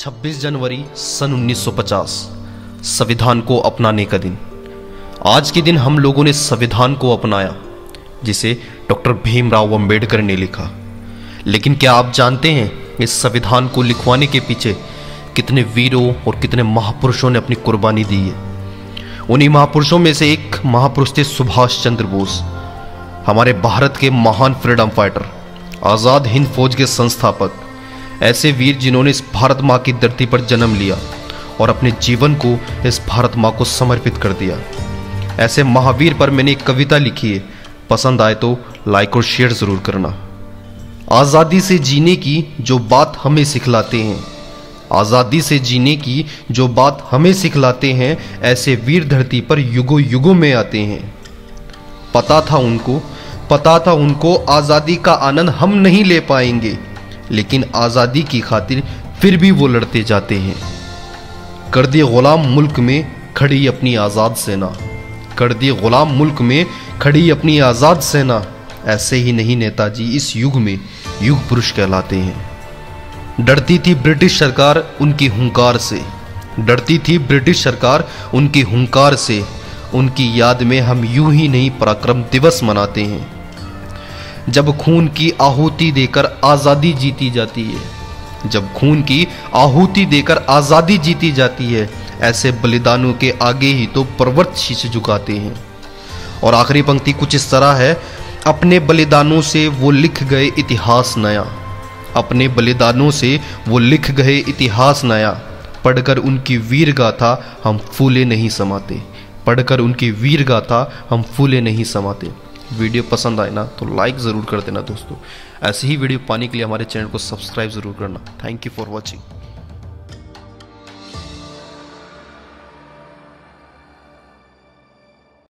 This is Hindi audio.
26 जनवरी सन 1950 संविधान को अपनाने का दिन। आज के दिन हम लोगों ने संविधान को अपनाया, जिसे डॉक्टर भीमराव अंबेडकर ने लिखा। लेकिन क्या आप जानते हैं इस संविधान को लिखवाने के पीछे कितने वीरों और कितने महापुरुषों ने अपनी कुर्बानी दी है? उन्हीं महापुरुषों में से एक महापुरुष थे सुभाष चंद्र बोस, हमारे भारत के महान फ्रीडम फाइटर, आज़ाद हिंद फौज के संस्थापक ऐसे वीर जिन्होंने इस भारत माँ की धरती पर जन्म लिया और अपने जीवन को इस भारत माँ को समर्पित कर दिया। ऐसे महावीर पर मैंने एक कविता लिखी है। पसंद आए तो लाइक और शेयर ज़रूर करना। आज़ादी से जीने की जो बात हमें सिखलाते हैं। आज़ादी से जीने की जो बात हमें सिखलाते हैं, ऐसे वीर धरती पर युगों युगों में आते हैं। पता था उनको, पता था उनको आज़ादी का आनंद हम नहीं ले पाएँगे। लेकिन आज़ादी की खातिर फिर भी वो लड़ते जाते हैं। कर दिए गुलाम मुल्क में खड़ी अपनी आज़ाद सेना। कर दिए गुलाम मुल्क में खड़ी अपनी आज़ाद सेना। ऐसे ही नहीं नेताजी, इस युग में युग पुरुष कहलाते हैं। डरती थी ब्रिटिश सरकार उनकी हुंकार से। डरती थी ब्रिटिश सरकार उनकी हुंकार से। उनकी याद में हम यूँ ही नहीं पराक्रम दिवस मनाते हैं। जब खून की आहुति देकर आज़ादी जीती जाती है। जब खून की आहुति देकर आज़ादी जीती जाती है, ऐसे बलिदानों के आगे ही तो पर्वत शीश झुकाते हैं। और आखिरी पंक्ति कुछ इस तरह है, अपने बलिदानों से वो लिख गए इतिहास नया। अपने बलिदानों से वो लिख गए इतिहास नया। पढ़कर उनकी वीर गाथा हम फूले नहीं समाते। पढ़कर उनकी वीर गाथा हम फूले नहीं समाते। वीडियो पसंद आए ना तो लाइक ज़रूर कर देना दोस्तों। ऐसे ही वीडियो पाने के लिए हमारे चैनल को सब्सक्राइब ज़रूर करना। Thank you for watching